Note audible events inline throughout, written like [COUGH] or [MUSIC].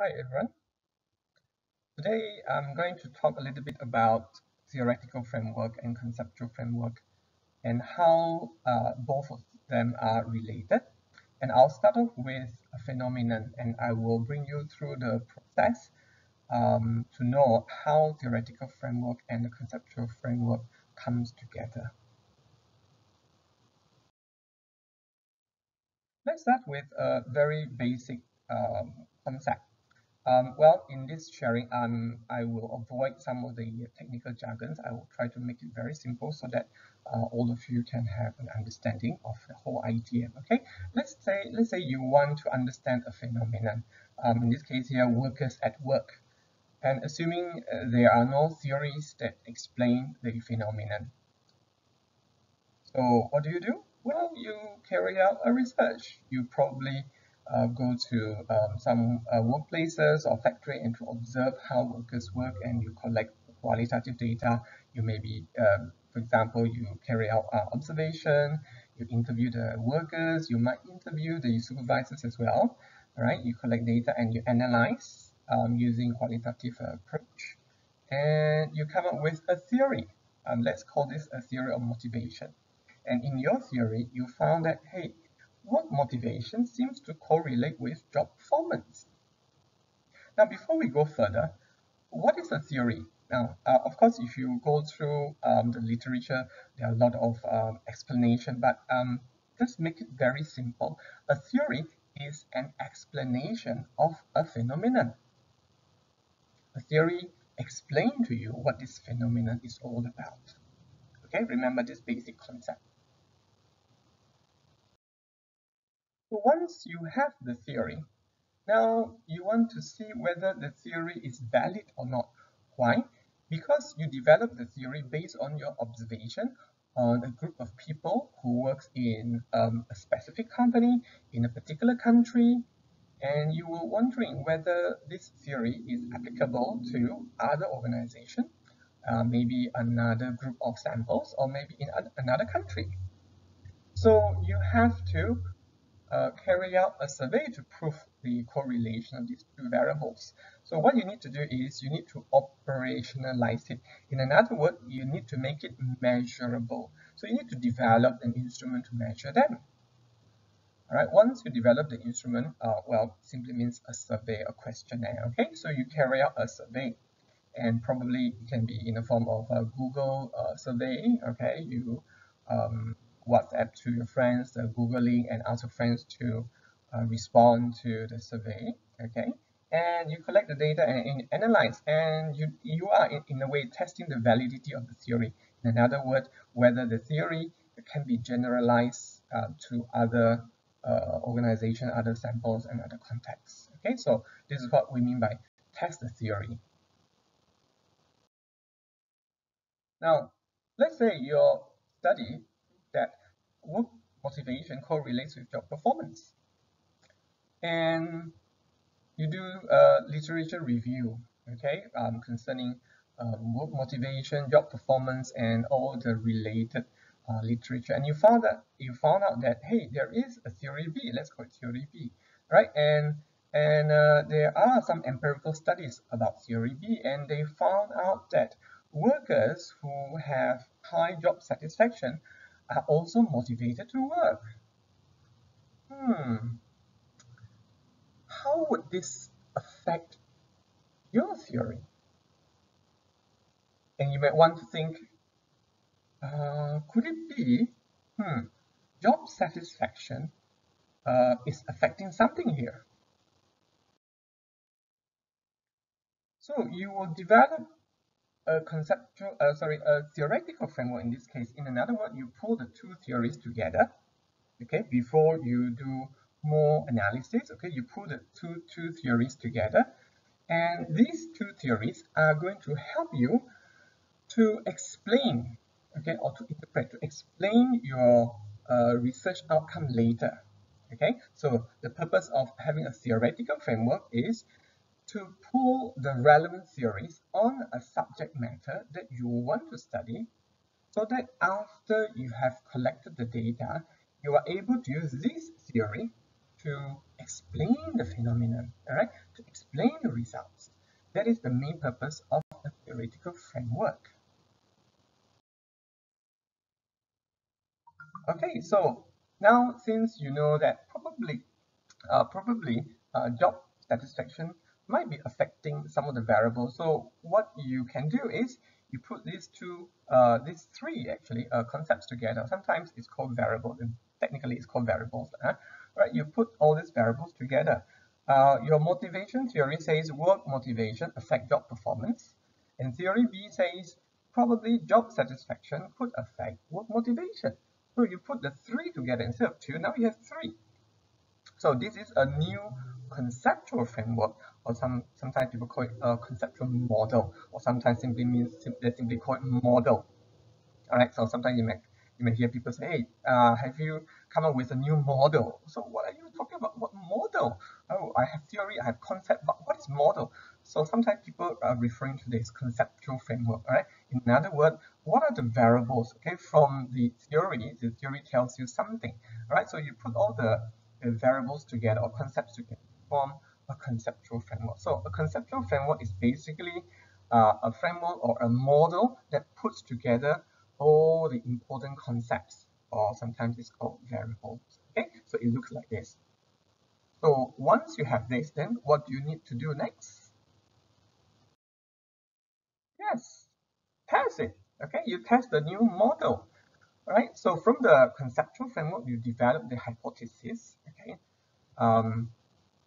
Hi everyone. Today I'm going to talk a little bit about theoretical framework and conceptual framework and how uh, both of them are related. And I'll start off with a phenomenon and I will bring you through the process um, to know how theoretical framework and the conceptual framework comes together. Let's start with a very basic um, concept. Um, well, in this sharing, um, I will avoid some of the technical jargons. I will try to make it very simple so that uh, all of you can have an understanding of the whole idea. Okay, let's say let's say you want to understand a phenomenon. Um, in this case here, workers at work, and assuming uh, there are no theories that explain the phenomenon. So what do you do? Well, you carry out a research. You probably uh, go to um, some uh, workplaces or factory and to observe how workers work and you collect qualitative data. You maybe, um, for example, you carry out uh, observation, you interview the workers, you might interview the supervisors as well, right? You collect data and you analyze um, using qualitative approach and you come up with a theory. Um, let's call this a theory of motivation. And in your theory, you found that, hey, work motivation seems to correlate with job performance. Now, before we go further, what is a theory? Now, uh, of course, if you go through um, the literature, there are a lot of um, explanation, but um, just make it very simple. A theory is an explanation of a phenomenon. A theory explains to you what this phenomenon is all about. Okay, remember this basic concept. Once you have the theory, now you want to see whether the theory is valid or not. Why? Because you develop the theory based on your observation on a group of people who works in um, a specific company in a particular country and you were wondering whether this theory is applicable to other organizations, uh, maybe another group of samples or maybe in another country. So you have to uh, carry out a survey to prove the correlation of these two variables. So what you need to do is you need to operationalize it. In another word, you need to make it measurable. So you need to develop an instrument to measure them. All right, once you develop the instrument, uh, well, simply means a survey, a questionnaire, okay? So you carry out a survey and probably it can be in the form of a Google uh, survey, okay? You um, WhatsApp to your friends, the Googling, and ask your friends to uh, respond to the survey. Okay, and you collect the data and, and analyze, and you you are in, in a way testing the validity of the theory. In another word, whether the theory can be generalized uh, to other uh, organization, other samples, and other contexts. Okay, so this is what we mean by test the theory. Now, let's say your study that work motivation correlates with job performance. And you do a literature review, okay, um, concerning um, work motivation, job performance, and all the related uh, literature. And you found that you found out that hey, there is a theory B. Let's call it theory B, right? And and uh, there are some empirical studies about theory B, and they found out that workers who have high job satisfaction are also motivated to work. Hmm. How would this affect your theory? And you might want to think, uh, could it be, hmm, job satisfaction uh, is affecting something here? So you will develop a conceptual, uh, sorry, a theoretical framework in this case. In another word, you pull the two theories together, okay, before you do more analysis, okay, you pull the two, two theories together, and these two theories are going to help you to explain, okay, or to interpret, to explain your uh, research outcome later, okay. So the purpose of having a theoretical framework is to pull the relevant theories on a subject matter that you want to study so that after you have collected the data, you are able to use this theory to explain the phenomenon, right? To explain the results. That is the main purpose of a theoretical framework. Okay, so now since you know that probably, uh, probably uh, job satisfaction might be affecting some of the variables. So what you can do is you put these two, uh, these three actually uh, concepts together. Sometimes it's called variables, technically it's called variables. Huh? Right? You put all these variables together. Uh, your motivation theory says work motivation affect job performance. And theory B says probably job satisfaction could affect work motivation. So you put the three together instead of two, now you have three. So this is a new conceptual framework, or some sometimes people call it a conceptual model, or sometimes simply means they simply call it model. All right. So sometimes you may you may hear people say, "Hey, uh, have you come up with a new model?" So what are you talking about? What model? Oh, I have theory, I have concept, but what is model? So sometimes people are referring to this conceptual framework. All right. In other words, what are the variables? Okay, from the theory, the theory tells you something. All right. So you put all the variables together or concepts together form a conceptual framework. So a conceptual framework is basically uh, a framework or a model that puts together all the important concepts or sometimes it's called variables. Okay, so it looks like this. So once you have this, then what do you need to do next? Yes, test it. Okay, you test the new model. Right, so from the conceptual framework, you develop the hypothesis. Okay, um,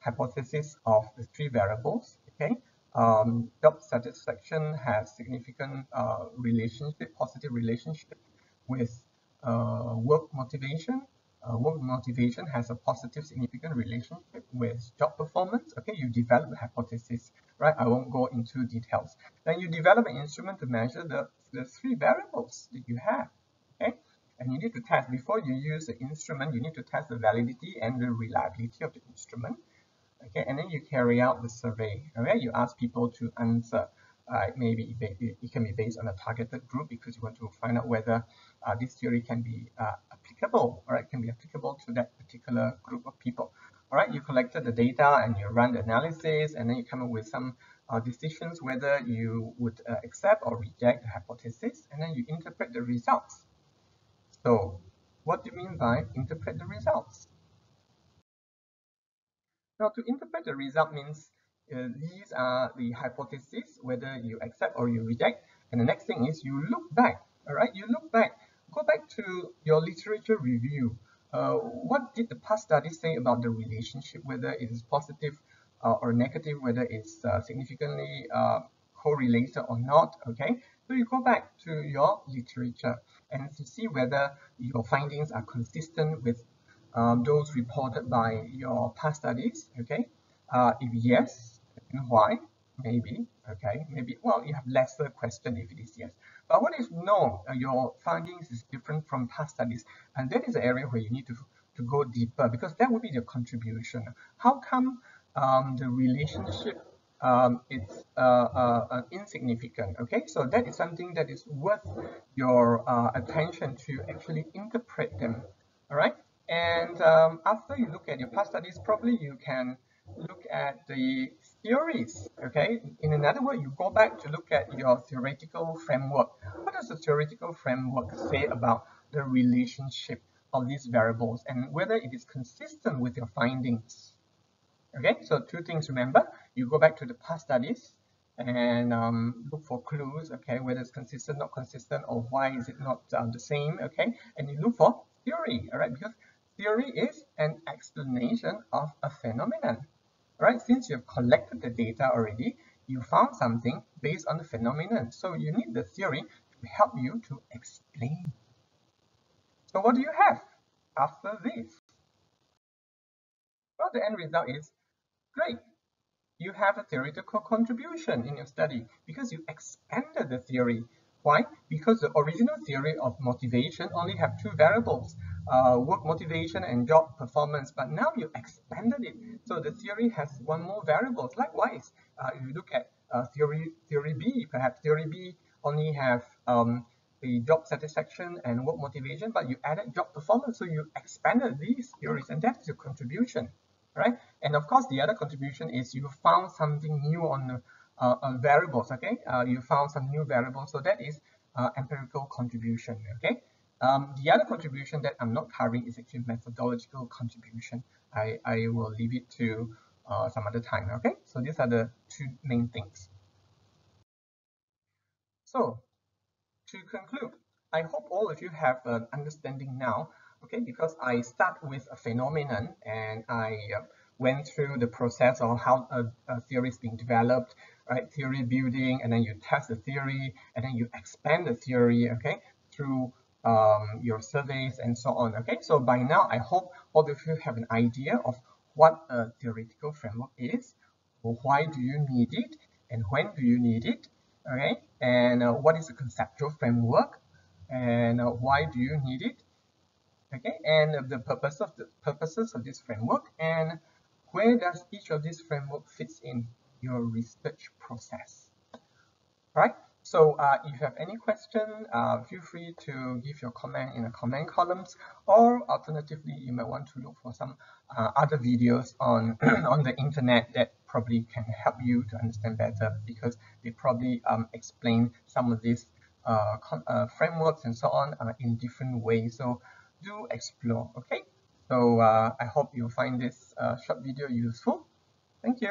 hypothesis of the three variables. Okay, um, job satisfaction has significant uh, relationship, positive relationship with uh, work motivation. Uh, work motivation has a positive significant relationship with job performance. Okay, you develop the hypothesis, right? I won't go into details. Then you develop an instrument to measure the, the three variables that you have. Okay, and you need to test before you use the instrument. You need to test the validity and the reliability of the instrument okay and then you carry out the survey. Okay you ask people to answer uh, maybe it can be based on a targeted group because you want to find out whether uh, this theory can be uh, applicable or it can be applicable to that particular group of people. All right you collected the data and you run the analysis and then you come up with some uh, decisions whether you would uh, accept or reject the hypothesis and then you interpret the results. So what do you mean by interpret the results now, to interpret the result means uh, these are the hypotheses, whether you accept or you reject. And the next thing is you look back, all right? You look back, go back to your literature review. Uh, what did the past studies say about the relationship, whether it is positive uh, or negative, whether it's uh, significantly uh, correlated or not, okay? So you go back to your literature and to see whether your findings are consistent with um, those reported by your past studies, okay? Uh, if yes, and why? Maybe, okay? Maybe, well, you have lesser question if it is yes. But what if no, uh, your findings is different from past studies? And that is the area where you need to, to go deeper because that would be your contribution. How come um, the relationship um, it's uh, uh, uh, insignificant. Okay, so that is something that is worth your uh, attention to actually interpret them. All right. And um, after you look at your past studies, probably you can look at the theories, okay? In another word, you go back to look at your theoretical framework. What does the theoretical framework say about the relationship of these variables and whether it is consistent with your findings? Okay, so two things remember. You go back to the past studies and um, look for clues, okay, whether it's consistent, not consistent, or why is it not um, the same, okay? And you look for theory, all right, because Theory is an explanation of a phenomenon. Right? Since you've collected the data already, you found something based on the phenomenon. So you need the theory to help you to explain. So what do you have after this? Well, the end result is great. You have a theoretical contribution in your study because you expanded the theory. Why? Because the original theory of motivation only have two variables, uh, work motivation and job performance, but now you expanded it. So the theory has one more variables. Likewise, uh, if you look at uh, theory theory B, perhaps theory B only have um, the job satisfaction and work motivation, but you added job performance, so you expanded these theories, and that is your contribution. right? And of course, the other contribution is you found something new on the variables, okay? Uh, you found some new variables, so that is uh, empirical contribution, okay? Um, the other contribution that I'm not covering is actually methodological contribution. I, I will leave it to uh, some other time, okay? So these are the two main things. So to conclude, I hope all of you have an understanding now, okay? Because I start with a phenomenon and I uh, went through the process of how a, a theory is being developed, right? Theory building, and then you test the theory, and then you expand the theory, okay? Through um, your surveys and so on, okay? So by now, I hope all of you have an idea of what a theoretical framework is, why do you need it, and when do you need it, okay? And uh, what is a conceptual framework, and uh, why do you need it, okay? And the purpose of the purposes of this framework, and where does each of these framework fits in your research process, right? So uh, if you have any question, uh, feel free to give your comment in the comment columns, or alternatively, you might want to look for some uh, other videos on [CLEARS THROAT] on the internet that probably can help you to understand better because they probably um, explain some of these uh, uh, frameworks and so on uh, in different ways. So do explore, okay? So uh, I hope you find this uh, short video useful. Thank you.